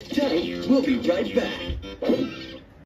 Teddy, we'll be right back.